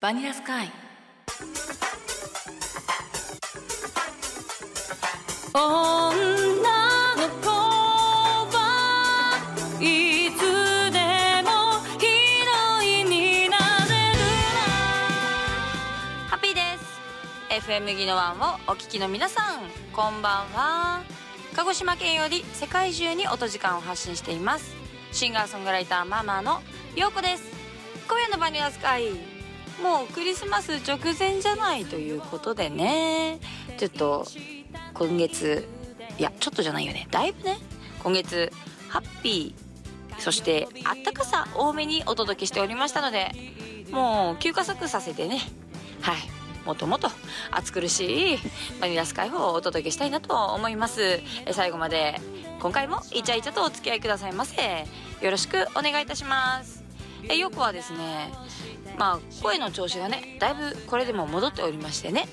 バニラスカイ。女の子はいつでもヒロインになれるハッピーです。FM ギノワンをお聞きの皆さんこんばんは。鹿児島県より世界中に音時間を発信しています。シンガーソングライターママのようこです。今夜のバニラスカイもうクリスマス直前じゃないということでね。ちょっと今月いやちょっとじゃないよね。だいぶね。今月ハッピーそしてあったかさ多めにお届けしておりましたのでもう休暇速させてね。はい。もともと暑苦しいバニラスカイをお届けしたいなと思います。最後まで今回もイチャイチャとお付き合いくださいませ。よろしくお願いいたします。えよくはですねまあ声の調子がねだいぶこれでも戻っておりましてね。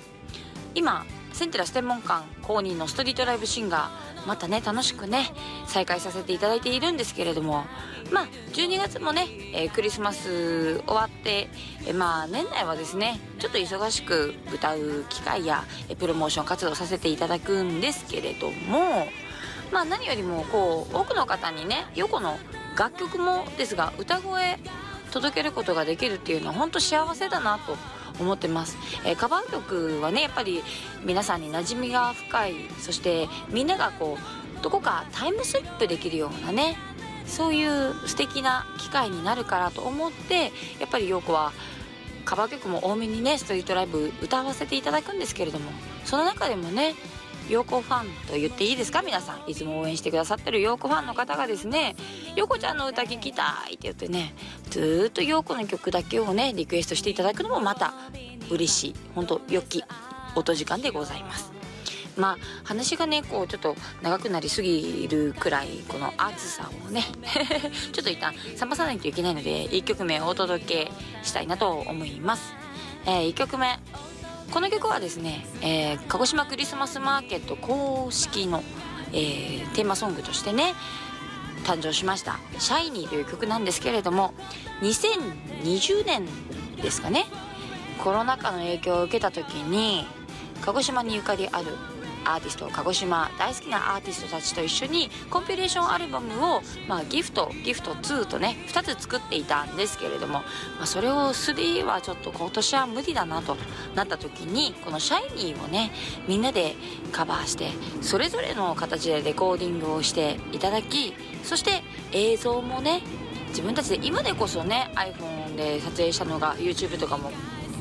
今センテラス天文館公認のストリートライブシンガーまたね楽しくね再開させていただいているんですけれども。まあ12月もね、えー、クリスマス終わって、えー、まあ年内はですねちょっと忙しく歌う機会や、え、プロモーション活動させていただくんですけれども。まあ何よりもこう多くの方にね横の楽曲もですが歌声届けることができるっていうのは本当幸せだなと思ってます、えー、カバー曲はねやっぱり皆さんに馴染みが深いそしてみんながこうどこかタイムスリップできるようなねそういう素敵な機会になるからと思ってやっぱり陽子はカバー曲も多めにねストリートライブ歌わせていただくんですけれどもその中でもね陽子ファンと言っていいですか？皆さんいつも応援してくださってる陽子ファンの方がですね「陽子ちゃんの歌聴きたい」って言ってねずっと陽子の曲だけをねリクエストしていただくのもまた嬉しい本当良き音時間でございます。まあ話がねこうちょっと長くなりすぎるくらいこの暑さをね ちょっと一旦冷まさないといけないので1曲目をお届けしたいなと思います、えー、1曲目。この曲はですね、えー、鹿児島クリスマスマーケット公式の、えー、テーマソングとしてね誕生しました「シャイニーという曲なんですけれども2020年ですかね。コロナ禍の影響を受けた時に鹿児島にゆかりあるアーティスト鹿児島大好きなアーティストたちと一緒にコンピレーションアルバムを、まあ、ギフトギフト2とね2つ作っていたんですけれども、まあ、それを3はちょっと今年は無理だなとなった時にこの「シャイニーをねみんなでカバーしてそれぞれの形でレコーディングをしていただきそして映像もね自分たちで今でこそね iPhone で撮影したのが YouTube とかも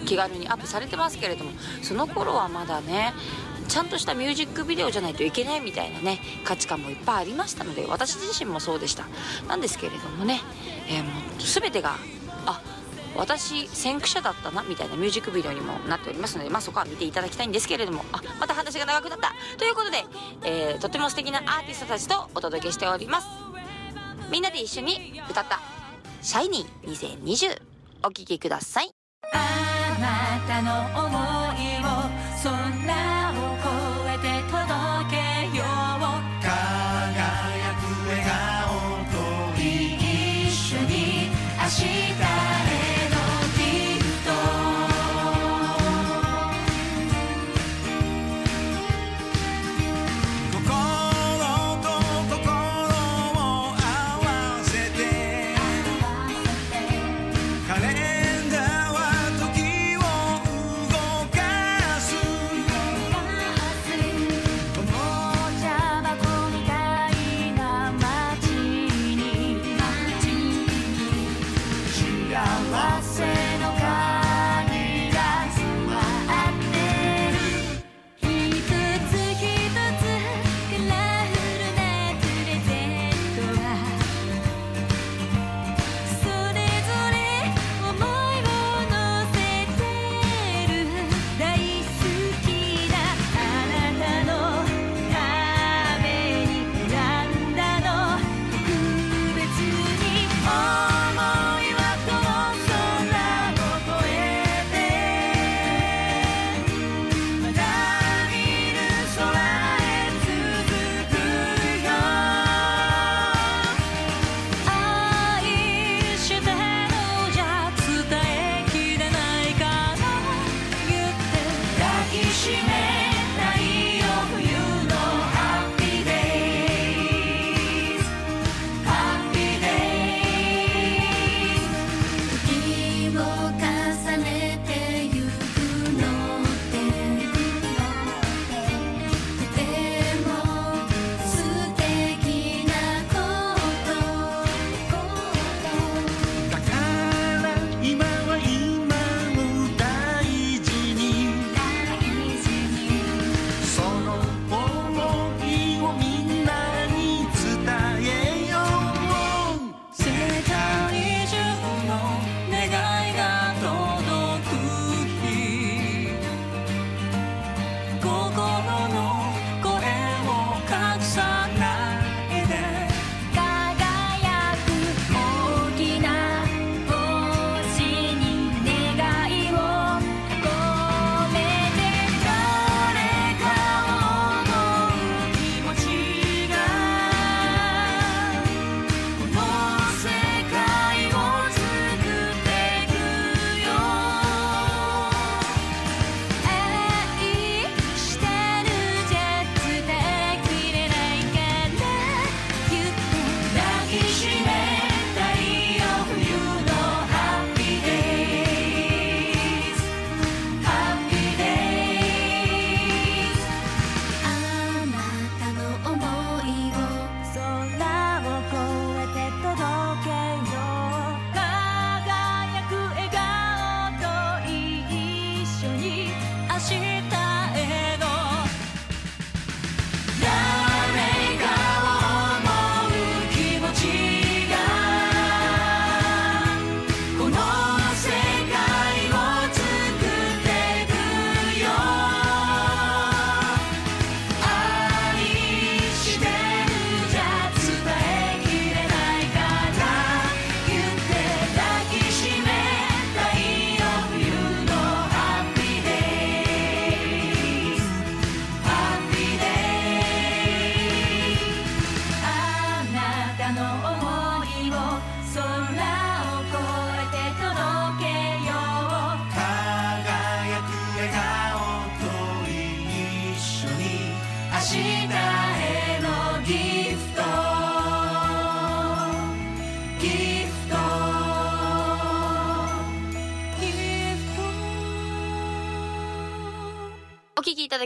気軽にアップされてますけれどもその頃はまだねちゃんとしたミュージックビデオじゃないといけないみたいなね価値観もいっぱいありましたので私自身もそうでした。なんですけれどもね、えー、もう全てがあ私先駆者だったなみたいなミュージックビデオにもなっておりますので、まあ、そこは見ていただきたいんですけれどもあまた話が長くなった。ということで、えー、とても素敵なアーティストたちとお届けしております。みんなで一緒に歌った「シャイニー2020」お聴きください。あなたの思いを空を越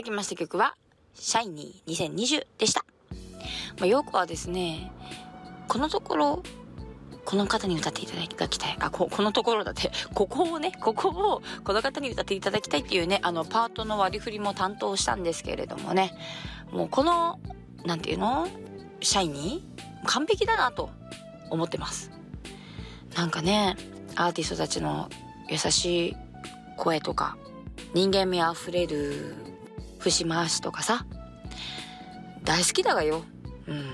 だきました曲は、シャイニー2020でした。まあ、ヨーコはですね、このところ、この方に歌っていただきたい。あ、こ、このところだって、ここをね、ここを、この方に歌っていただきたいっていうね、あの、パートの割り振りも担当したんですけれどもね、もうこの、なんていうの？シャイニー完璧だなと思ってます。なんかね、アーティストたちの優しい声とか、人間味あふれる節回しとかさ、大好きだがよ。うん。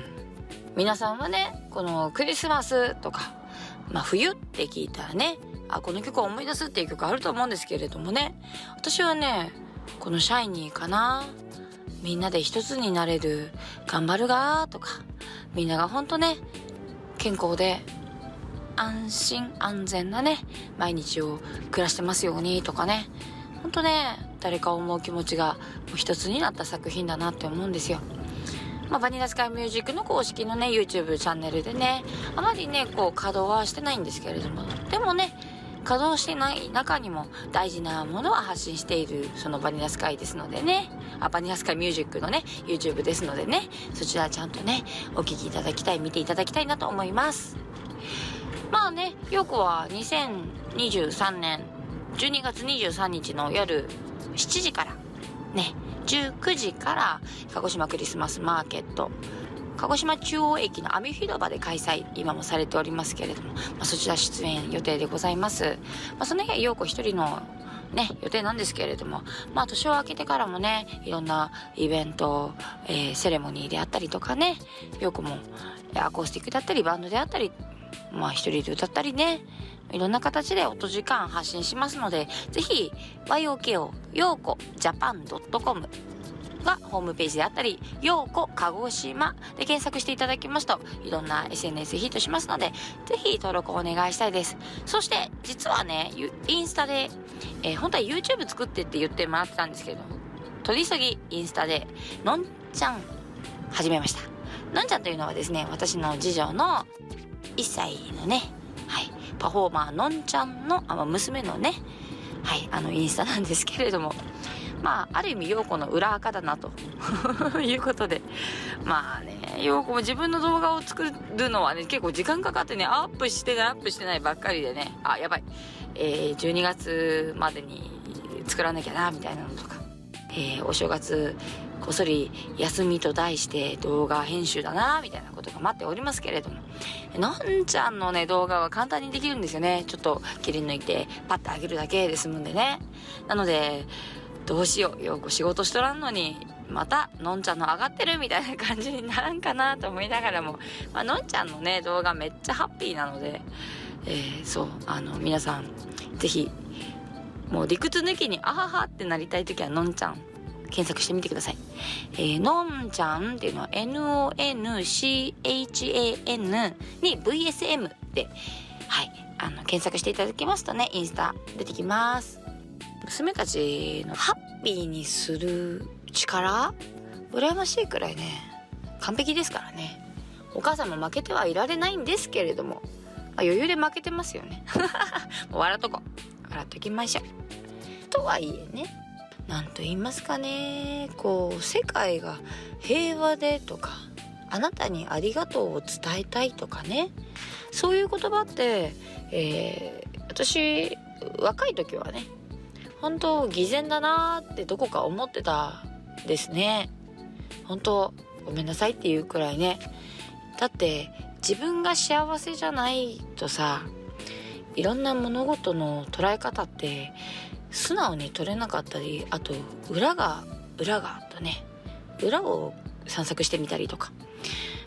皆さんはね、このクリスマスとか、まあ冬って聞いたらね、あ、この曲を思い出すっていう曲あると思うんですけれどもね、私はね、このシャイニーかな。みんなで一つになれる、頑張るがとか、みんながほんとね、健康で安心安全なね、毎日を暮らしてますようにとかね、ほんとね、誰かを思う気持ちが一つになった作品だなって思うんですよ。まあ、バニラスカイミュージックの公式のね、YouTube チャンネルでね、あまりね、こう、稼働はしてないんですけれども、でもね、稼働してない中にも大事なものは発信している、そのバニラスカイですのでね、あ、バニラスカイミュージックのね、YouTube ですのでね、そちらちゃんとね、お聞きいただきたい、見ていただきたいなと思います。まあね、ヨーコは2023年12月23日の夜7時からね、19時から鹿児島クリスマスマーケット鹿児島中央駅の網広場で開催今もされておりますけれども、まあ、そちら出演予定でございます、まあ、その日は陽子一人のね、予定なんですけれども、まあ、年を明けてからもね、いろんなイベント、えーセレモニーであったりとかね、陽子もアコースティックだったり、バンドであったり、まあ、一人で歌ったりね、いろんな形で音時間発信しますので、ぜひ、YOKO、ようこ、japan.com がホームページであったり、ようこ鹿児島で検索していただきますと、いろんな SNS ヒットしますので、ぜひ登録をお願いしたいです。そして、実はね、インスタで、えー本当は YouTube 作ってって言ってもらってたんですけど、取り急ぎインスタで、のんちゃん始めました。のんちゃんというのはですね、私の次女の1歳のね、はい、パフォーマーのんちゃんのあまあ娘のねはいあのインスタなんですけれどもまあある意味陽子の裏垢だなと いうことでまあね陽子も自分の動画を作るのはね結構時間かかってねアップしてないアップしてないばっかりでねあやばい、えー、12月までに作らなきゃなみたいなのとか、えー、お正月こっそり休みと題して動画編集だなみたいなことが待っておりますけれども。のんちゃんのね動画は簡単にできるんですよね。ちょっと切り抜いてパッと上げるだけで済むんでね。なのでどうしよう。よく仕事しとらんのにまたのんちゃんの上がってるみたいな感じにならんかなと思いながらも、まあのんちゃんのね動画めっちゃハッピーなので、えー、そうあの皆さん是非もう理屈抜きにあははってなりたい時はのんちゃん検索してみてください。えー、のんちゃんっていうのは NONCHAN に VSM で、はい、あの、検索していただきますとね、インスタ出てきます。娘たちのハッピーにする力羨ましいくらいね、完璧ですからね。お母さんも負けてはいられないんですけれども、まあ、余裕で負けてますよね。もう笑っとこう。笑っときましょう。とはいえね、何と言いますかねこう世界が平和でとかあなたにありがとうを伝えたいとかねそういう言葉って、えー私若い時はね本当偽善だなーってどこか思ってたですね本当ごめんなさいっていうくらいねだって自分が幸せじゃないとさいろんな物事の捉え方って素直に取れなかったりあと裏が裏がとね。裏を散策してみたりとか。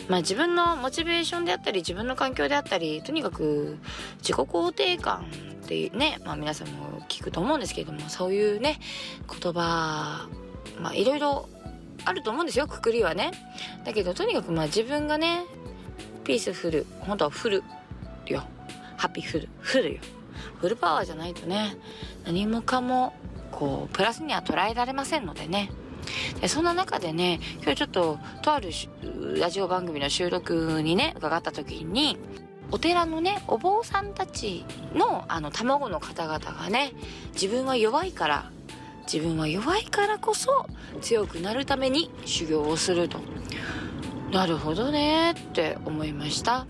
まあ自分のモチベーションであったり自分の環境であったりとにかく自己肯定感ってねまあ皆さんも聞くと思うんですけれどもそういうね言葉まあいろいろあると思うんですよくくりはね。だけどとにかくまあ自分がねピースフル本当はフルよ。ハッピーフルフルよ。フルパワーじゃないとね何もかもこうプラスには捉えられませんのでね。でそんな中でね今日ちょっととあるラジオ番組の収録にね伺った時にお寺のねお坊さんたちのあの卵の方々がね自分は弱いから自分は弱いからこそ強くなるために修行をすると。なるほどねって思いました。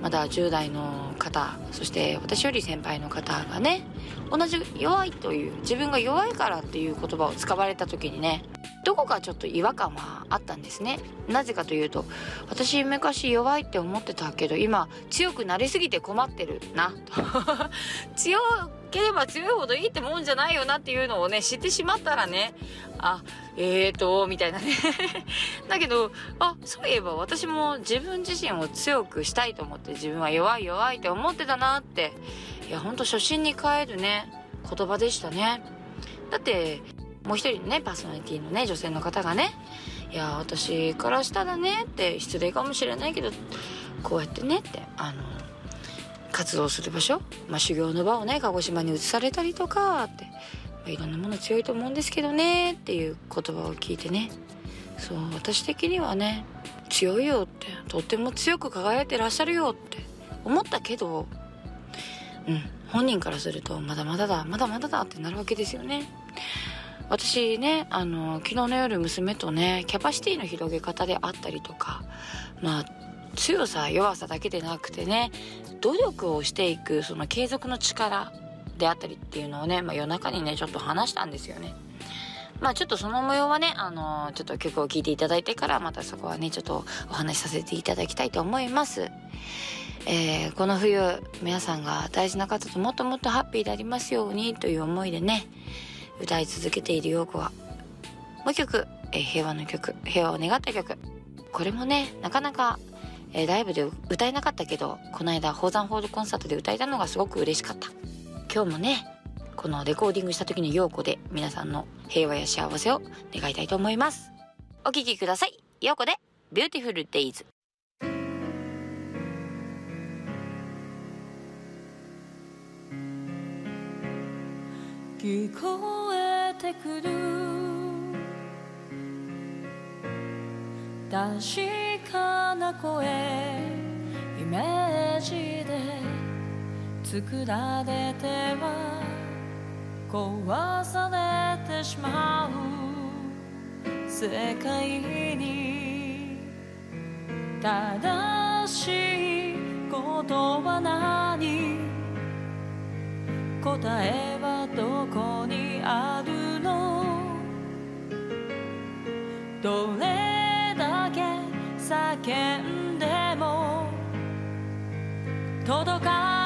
まだ10代の方そして私より先輩の方がね同じ弱いという自分が弱いからっていう言葉を使われた時にねどこかちょっと違和感はあったんですね。なぜかというと私昔弱いって思ってたけど今強くなりすぎて困ってるな。と 強ければ強いほどいいってもんじゃないよなっていうのをね知ってしまったらねあえーとみたいなね。だけどあそういえば私も自分自身を強くしたいと思って自分は弱い弱いって思ってたなっていやほんと初心に帰るね言葉でしたね。だってもう一人のねパーソナリティのね女性の方がねいや私からしたらねって失礼かもしれないけどこうやってねってあの活動する場所、まあ、修行の場をね鹿児島に移されたりとかって、まあ、いろんなもの強いと思うんですけどねっていう言葉を聞いてねそう私的にはね強いよってとっても強く輝いてらっしゃるよって思ったけどうん。本人からするとまだまだだまだまだだってなるわけですよね。私ねあの昨日の夜娘とねキャパシティの広げ方であったりとかまあ強さ弱さだけでなくてね努力をしていくその継続の力であったりっていうのをね、まあ、夜中にねちょっと話したんですよね。まあちょっとその模様はねあのちょっと曲を聴いていただいてからまたそこはねちょっとお話しさせていただきたいと思います。えーこの冬皆さんが大事な方ともっともっとハッピーでありますようにという思いでね歌い続けている陽子は。もう曲、えー平和の曲平和を願った曲。これもねなかなか、えーライブで歌えなかったけどこの間宝山ホールコンサートで歌えたのがすごく嬉しかった。今日もねこのレコーディングした時の陽子で皆さんの平和や幸せを願いたいと思います。お聴きください。陽子で「 Beautiful Days聞こえてくる。確かな声イメージで作られては壊されてしまう。世界に正しいことは何答えはどこにあるの？どれだけ叫んでも届かない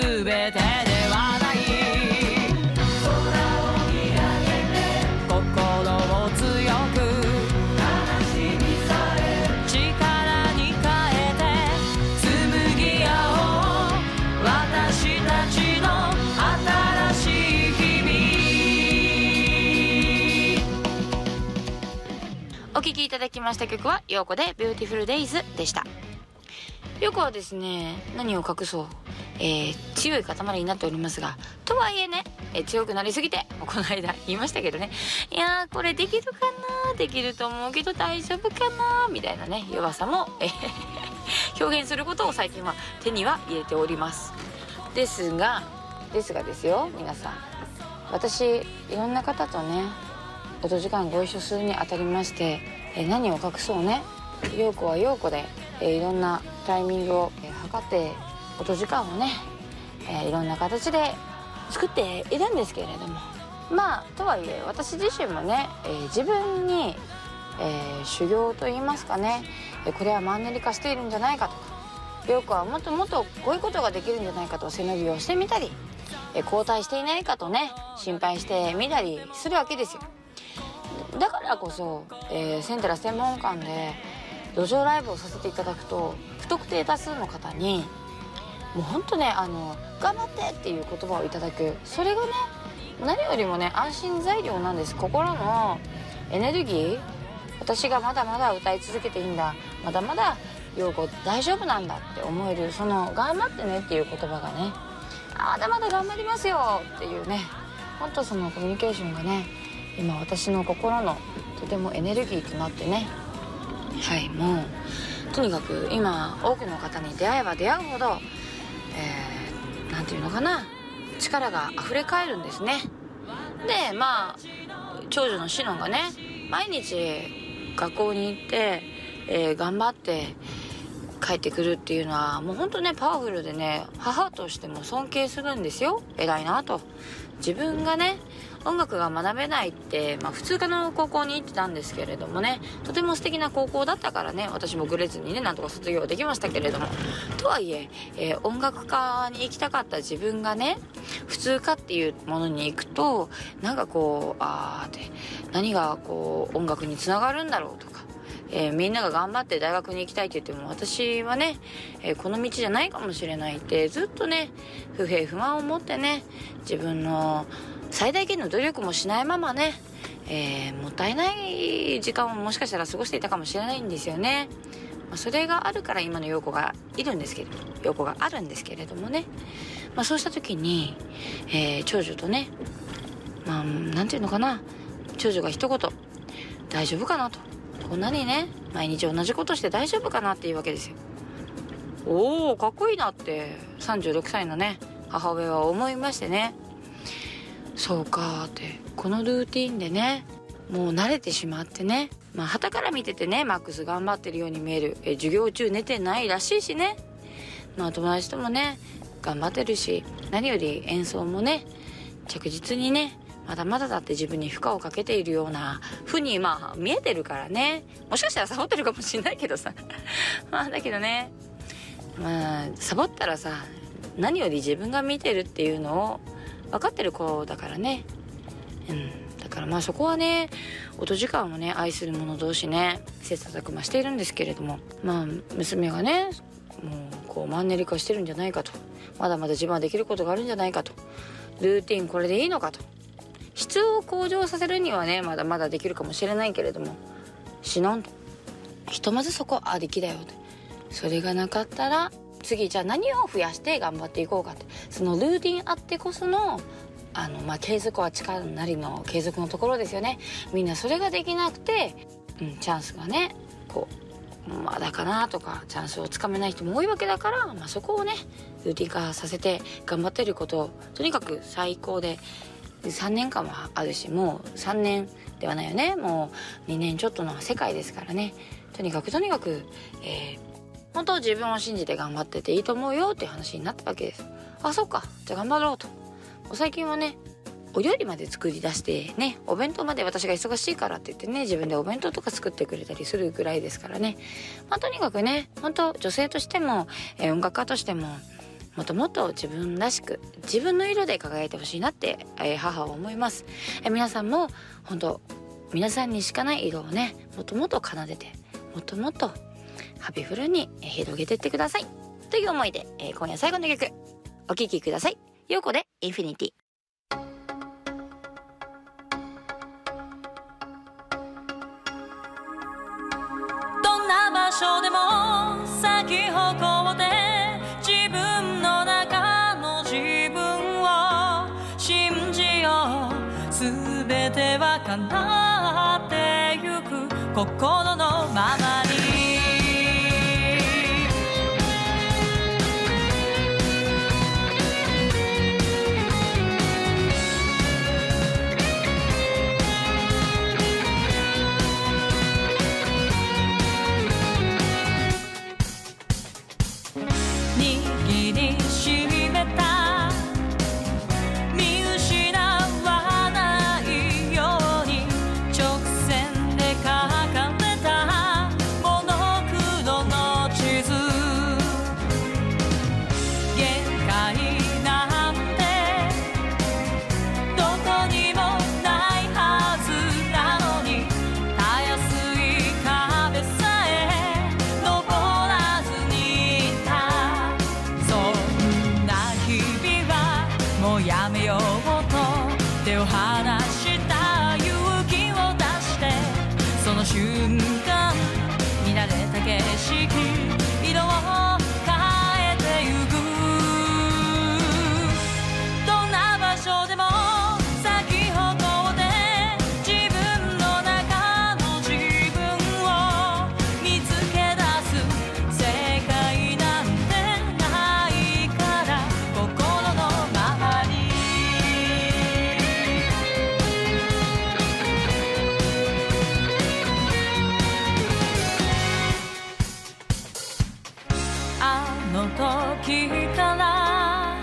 てがすべてではない心を強く悲しみさえ力に変えて紡ぎ合おう私たちの新しい日々お聴きいただきました曲は、ヨーコで Beautiful Days でした。ヨーコはですね、何を隠そう、えー強い塊になっておりますが、とはいえね、えー強くなりすぎて、この間言いましたけどね、いやー、これできるかなできると思うけど大丈夫かなみたいなね、弱さも、えー表現することを最近は手には入れております。ですが、ですがですよ、皆さん。私、いろんな方とね、音時間ご一緒するにあたりまして、え何を隠そうね陽子は陽子で、えいろんなタイミングを、えー測って音時間をね、えーいろんな形で作っているんですけれどもまあとはいえ私自身もね、えー自分に、えー修行といいますかね、えこれはマンネリ化しているんじゃないかとか陽子はもっともっとこういうことができるんじゃないかと背伸びをしてみたり、えー後退していないかとね心配してみたりするわけですよ。だからこそ、えーセンテラ専門館で路上ライブをさせていただくと不特定多数の方にもうほんとねあの頑張ってっていう言葉をいただく。それがね何よりもね安心材料なんです。心のエネルギー。私がまだまだ歌い続けていいんだ。まだまだ陽子大丈夫なんだって思える。その頑張ってねっていう言葉がねまだまだ頑張りますよ。っていうね。ほんとそのコミュニケーションがね今私の心のとてもエネルギーとなってね。はいもうとにかく今多くの方に出会えば出会うほどえー、なんていうのかな。力が溢れ返るんですね。でまあ長女のシノンがね毎日学校に行って、えー頑張って帰ってくるっていうのはもうほんとねパワフルでね母としても尊敬するんですよ。偉いなと。自分がね音楽が学べないって、まあ、普通科の高校に行ってたんですけれどもねとても素敵な高校だったからね私もグレずにねなんとか卒業できましたけれども。とはいええー音楽科に行きたかった自分がね普通科っていうものに行くとなんかこうあーって何がこう音楽につながるんだろうとかえーみんなが頑張って大学に行きたいって言っても私はね、えーこの道じゃないかもしれないってずっとね不平不満を持ってね自分の最大限の努力もしないままね、えーもったいない時間をもしかしたら過ごしていたかもしれないんですよねまあ、それがあるから今の陽子がいるんですけど陽子があるんですけれどもね、まあ、そうした時に、えー長女とねまあなんていうのかな長女が一言「大丈夫かな?」と「こんなにね毎日同じことして大丈夫かな?」っていうわけですよ。おおかっこいいなって36歳のね母親は思いましてねそうかってこのルーティンでねもう慣れてしまってねまあ旗から見ててねマックス頑張ってるように見えるえ授業中寝てないらしいしねまあ友達ともね頑張ってるし何より演奏もね着実にねまだまだだって自分に負荷をかけているような風にまあ見えてるからね。もしかしたらサボってるかもしれないけどさ。まあだけどね。まあサボったらさ何より自分が見てるっていうのを分かってる子だからね。うん。だからまあそこはね音時間をね愛する者同士ね切磋琢磨しているんですけれども。まあ娘がねもうこうマンネリ化してるんじゃないかと。まだまだ自分はできることがあるんじゃないかと。ルーティンこれでいいのかと。質を向上させるにはねまだまだできるかもしれないけれどもしなんとひとまずそこありきだよってそれがなかったら次じゃあ何を増やして頑張っていこうかって。そのルーティンあってこそのあの、まあ、継続は力なりの継続のところですよね。みんなそれができなくて、うん、チャンスがねこうまだかなとかチャンスをつかめない人も多いわけだから、まあ、そこをねルーティン化させて頑張ってることをとにかく最高で3年間はあるしもう3年ではないよね。もう2年ちょっとの世界ですからね。とにかくとにかく、えー本当自分を信じて頑張ってていいと思うよっていう話になったわけです。あそっか。じゃあ頑張ろうと。最近はねお料理まで作り出してねお弁当まで私が忙しいからって言ってね自分でお弁当とか作ってくれたりするぐらいですからね。まあとにかくね本当女性としても、えー音楽家としてももっともと自分らしく自分の色で輝いてほしいなって、えー母は思います、えー皆さんも本当皆さんにしかない色をねもっともっと奏でてもっともっとハピフルにえー広げてってください。という思いで、えー今夜最後の曲お聴きください。ようこでインフィニティ。どんな場所でも咲き誇っ全ては叶ってゆく心のままに時から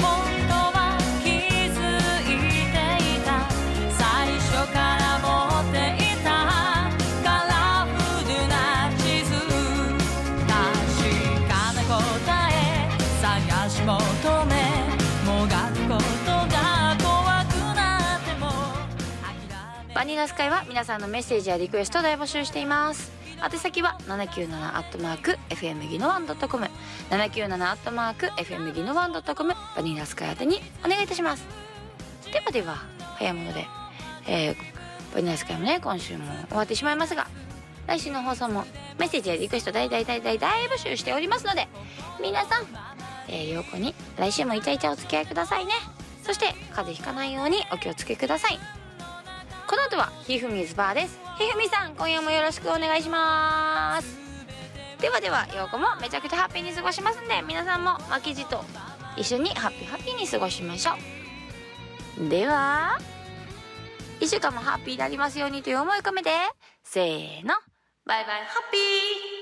本当は気づいていた。最初から持っていた。カラフルな地図。確かな答え。探し求め。もがくことが怖くなっても。バニラスカイは皆さんのメッセージやリクエスト大募集しています。宛先は797アットマーク FM ギノワンドットコム。797アットマーク FM ギノワンドットコム。バニラスカイ宛てにお願いいたします。ではでは早いもので、えー、バニラスカイもね今週も終わってしまいますが来週の放送もメッセージやリクエスト大大大大大募集しておりますので皆さん、えー、陽子に来週もイチャイチャお付き合いくださいね。そして風邪ひかないようにお気をつけください。この後はひふみずバーです。ひふみさん今夜もよろしくお願いします。ではでは陽子もめちゃくちゃハッピーに過ごしますんで皆さんも巻きじと一緒にハッピーハッピーに過ごしましょう。では1週間もハッピーになりますようにという思い込めてせーのバイバイハッピー。